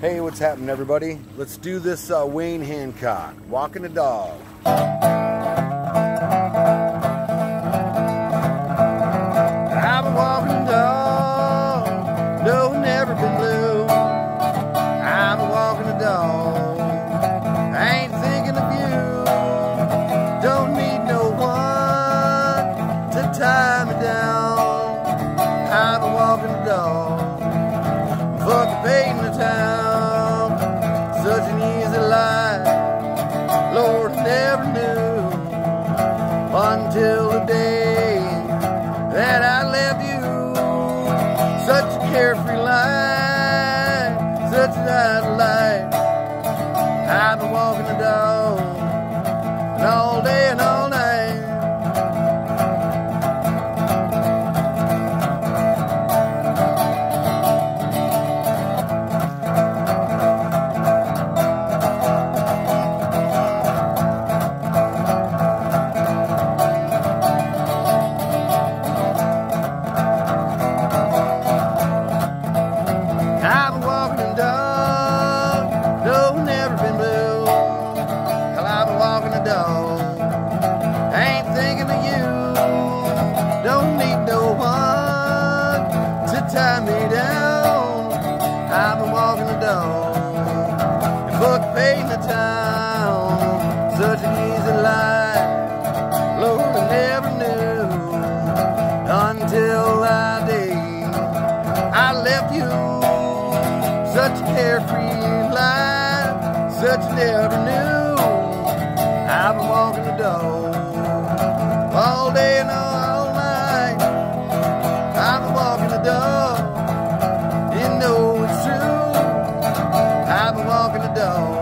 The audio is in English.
Hey, what's happening, everybody? Let's do this uh, Wayne Hancock, Walking the Dog. I've never knew until the day that I left you. Such a carefree life, such a nice life. I've been walking the dog all day and all I've been walking the dog, no, never been blue. Hell, I've been walking the dog, ain't thinking of you. Don't need no one to tie me down. I've been walking the dog, fuck pain the town. Such a carefree life, such never knew. I've been walking the dog all day and all night. I've been walking the dog, you know it's true. I've been walking the dog,